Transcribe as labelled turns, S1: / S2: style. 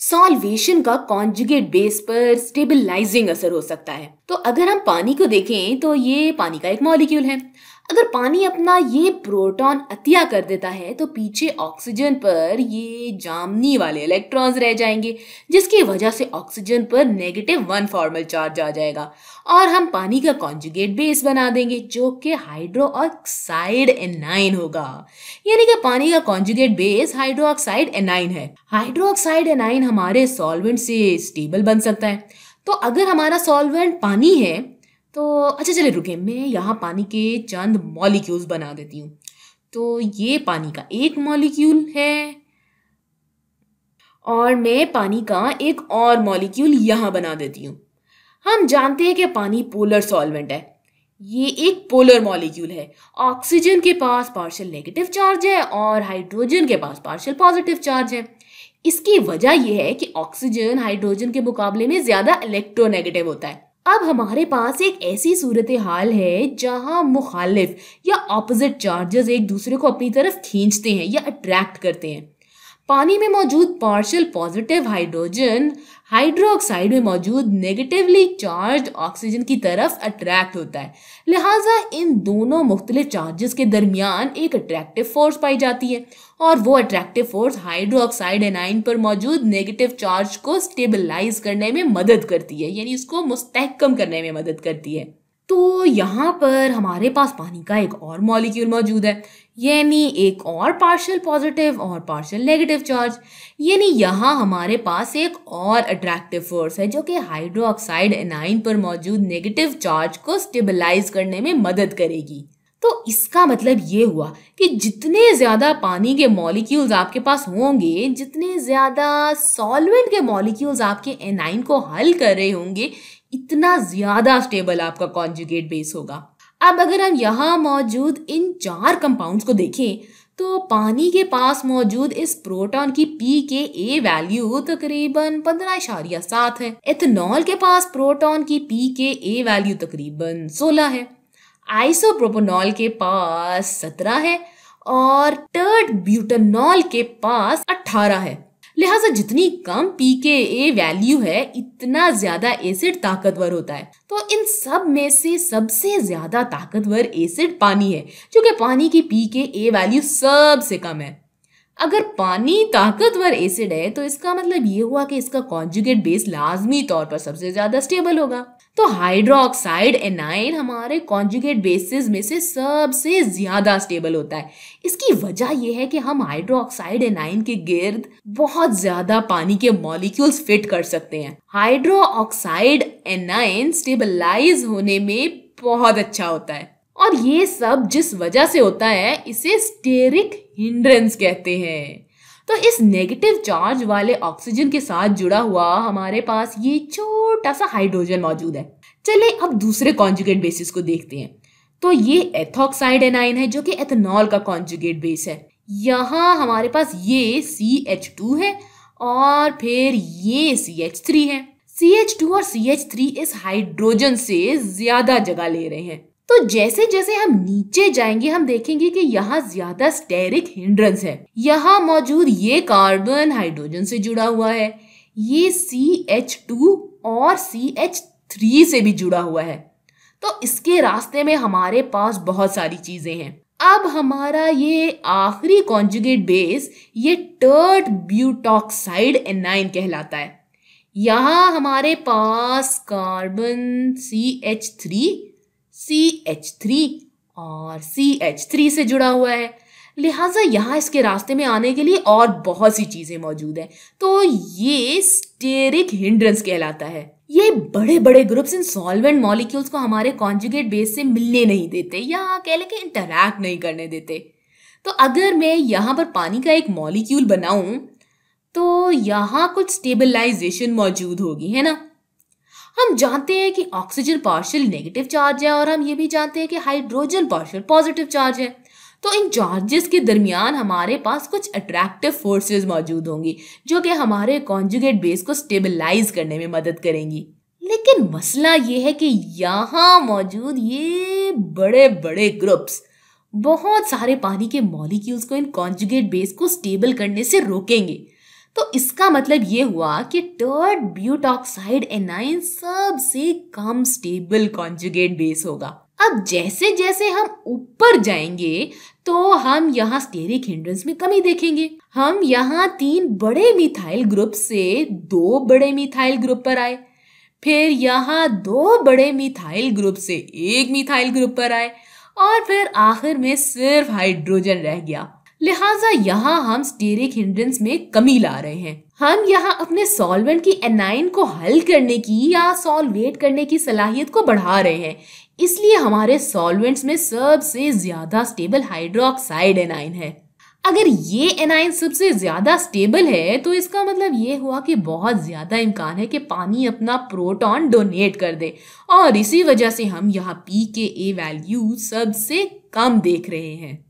S1: Solvation का conjugate base पर stabilising असर हो सकता है। तो अगर हम पानी को देखें तो ये पानी का एक मॉलिक्यूल है। अगर पानी अपना ये प्रोटॉन अतिया कर देता है तो पीछे ऑक्सीजन पर ये जामनी वाले इलेक्ट्रॉन्स रह जाएँगे, जिसकी वजह से ऑक्सीजन पर नेगेटिव वन फॉर्मल चार्ज आ जाएगा। और हम पानी का कॉन्जुगेट बेस बना देंगे, जो कि हाइड्रो ऑक्साइड एनाइन होगा। यानी कि पानी का conjugate base hydroxide anion है। हाइड्रो ऑक्साइड एनाइन हमारे सॉल्वेंट से स्टेबल बन सकता है। तो अगर हमारा सॉल्वेंट पानी है तो अच्छा चले रुके। मैं यहाँ पानी के चंद मॉलिक्यूल्स बना देती हूँ। तो ये पानी का एक मॉलिक्यूल है और मैं पानी का एक और मॉलिक्यूल यहाँ बना देती हूँ। हम जानते हैं कि पानी पोलर सॉल्वेंट है। ये एक पोलर मॉलिक्यूल है। ऑक्सीजन के पास पार्शियल नेगेटिव चार्ज है और हाइड्रोजन के पास पार्शियल पॉजिटिव चार्ज है। इसकी वजह यह है कि ऑक्सीजन हाइड्रोजन के मुकाबले में ज़्यादा इलेक्ट्रोनेगेटिव होता है। अब हमारे पास एक ऐसी सूरत हाल है जहाँ मुखालिफ या अपोज़िट चार्जेस एक दूसरे को अपनी तरफ़ खींचते हैं या अट्रैक्ट करते हैं। पानी में मौजूद पार्शियल पॉजिटिव हाइड्रोजन हाइड्रोक्साइड में मौजूद नेगेटिवली चार्ज ऑक्सीजन की तरफ़ अट्रैक्ट होता है। लिहाजा इन दोनों मुख्तलिफ़ चार्जेस के दरमियान एक अट्रैक्टिव फोर्स पाई जाती है और वो अट्रैक्टिव फोर्स हाइड्रोक्साइड एनाइन पर मौजूद नेगेटिव चार्ज को स्टेबलाइज करने में मदद करती है, यानी इसको मुस्तकम करने में मदद करती है। तो यहाँ पर हमारे पास पानी का एक और मॉलिक्यूल मौजूद है यानी एक और पार्शियल पॉजिटिव और पार्शियल नेगेटिव चार्ज यानी यहाँ हमारे पास एक और अट्रैक्टिव फोर्स है जो कि हाइड्रोक्साइड एनाइन पर मौजूद नेगेटिव चार्ज को स्टेबलाइज करने में मदद करेगी। तो इसका मतलब ये हुआ कि जितने ज़्यादा पानी के मॉलिक्यूल्स आपके पास होंगे, जितने ज़्यादा सॉल्वेंट के मॉलिक्यूल्स आपके एनाइन को हल कर रहे होंगे, इतना ज़्यादा स्टेबल आपका कॉन्जुगेट बेस होगा। अब अगर हम यहाँ मौजूद इन चार कंपाउंड्स को देखें तो पानी के पास मौजूद इस प्रोटॉन की पी के ए वैल्यू तकरीबन पंद्रह इशारिया सात है। इथेनॉल के पास प्रोटॉन की पी के ए वैल्यू तकरीबन सोलह है। आइसोप्रोपोनॉल के पास सत्रह है और टर्ड ब्यूटानॉल के पास अठारह है। लिहाजा जितनी कम पी के ए वैल्यू है, इतना ज़्यादा एसिड ताकतवर होता है। तो इन सब में से सबसे ज़्यादा ताकतवर एसिड पानी है, क्योंकि पानी की पी के ए वैल्यू सबसे कम है। अगर पानी ताकतवर एसिड है तो इसका मतलब ये हुआ कि इसका कॉन्जुगेट बेस लाजमी तौर पर सबसे ज़्यादा स्टेबल होगा। तो हाइड्रोक्साइड एनाइन हमारे कॉन्जुगेट बेसिस में से सबसे ज़्यादा स्टेबल होता है। इसकी वजह यह है कि हम हाइड्रोक्साइड एनाइन के गिर्द बहुत ज़्यादा पानी के मॉलिक्यूल्स फिट कर सकते हैं। हाइड्रोक्साइड एनाइन स्टेबलाइज होने में बहुत अच्छा होता है। और ये सब जिस वजह से होता है, इसे स्टेरिक हिंड्रेंस कहते हैं। तो इस नेगेटिव चार्ज वाले ऑक्सीजन के साथ जुड़ा हुआ हमारे पास ये छोटा सा हाइड्रोजन मौजूद है। चले अब दूसरे कॉन्जुगेट बेसिस को देखते हैं। तो ये एथॉक्साइड एनाइन है, जो कि एथेनॉल का कॉन्जुगेट बेस है। यहाँ हमारे पास ये सी एच टू है और फिर ये सी एच थ्री है। सी एच टू और सी एच थ्री इस हाइड्रोजन से ज़्यादा जगह ले रहे हैं। तो जैसे जैसे हम नीचे जाएँगे, हम देखेंगे कि यहाँ ज़्यादा स्टेरिक हिंड्रेंस है। यहाँ मौजूद ये कार्बन हाइड्रोजन से जुड़ा हुआ है। ये सी एच टू और सी एच थ्री से भी जुड़ा हुआ है। तो इसके रास्ते में हमारे पास बहुत सारी चीज़ें हैं। अब हमारा ये आखिरी कॉन्जुगेट बेस ये टर्ट ब्यूटॉक्साइड एनाइन कहलाता है। यहाँ हमारे पास carbon C H three C H three और सी एच थ्री से जुड़ा हुआ है। लिहाजा यहाँ इसके रास्ते में आने के लिए और बहुत सी चीज़ें मौजूद हैं। तो ये स्टेरिक हिंड्रेंस कहलाता है। ये बड़े बड़े ग्रुप्स इन सॉल्वेंट मॉलिक्यूल्स को हमारे कॉन्जुगेट बेस से मिलने नहीं देते या कह लें कि इंटरैक्ट नहीं करने देते। तो अगर मैं यहाँ पर पानी का एक मॉलिक्यूल बनाऊँ तो यहाँ कुछ स्टेबलाइजेशन मौजूद होगी, है ना? हम जानते हैं कि ऑक्सीजन पार्शियल नेगेटिव चार्ज है और हम ये भी जानते हैं कि हाइड्रोजन पार्शियल पॉजिटिव चार्ज है। तो इन चार्जेस के दरमियान हमारे पास कुछ अट्रैक्टिव फोर्सेस मौजूद होंगी, जो कि हमारे कॉन्जुगेट बेस को स्टेबलाइज करने में मदद करेंगी। लेकिन मसला ये है कि यहाँ मौजूद ये बड़े बड़े ग्रुप्स बहुत सारे पानी के मॉलिक्यूल्स को इन कॉन्जुगेट बेस को स्टेबल करने से रोकेंगे। तो इसका मतलब ये हुआ कि टर्ड ब्यूटॉक्साइड एनाइन सबसे कम स्टेबल कॉन्जुगेट बेस होगा। अब जैसे जैसे हम ऊपर जाएँगे तो हम यहाँ स्टेरिक हिंड्रेंस में कमी देखेंगे। हम यहाँ तीन बड़े मिथाइल ग्रुप से दो बड़े मिथाइल ग्रुप पर आए। फिर यहाँ दो बड़े मिथाइल ग्रुप से एक मिथाइल ग्रुप पर आए। और फिर आखिर में सिर्फ़ हाइड्रोजन रह गया। लिहाजा यहाँ हम स्टेरिक हिंड्रेंस में कमी ला रहे हैं। हम यहाँ अपने सॉल्वेंट की एनाइन को हल करने की या सॉल्वेट करने की सलाहियत को बढ़ा रहे हैं। इसलिए हमारे सॉल्वेंट्स में सबसे ज़्यादा स्टेबल हाइड्रोक्साइड एनाइन है। अगर ये एनाइन सबसे ज़्यादा स्टेबल है तो इसका मतलब ये हुआ कि बहुत ज़्यादा इम्कान है कि पानी अपना प्रोटॉन डोनेट कर दे। और इसी वजह से हम यहाँ पी के ए वैल्यू सबसे कम देख रहे हैं।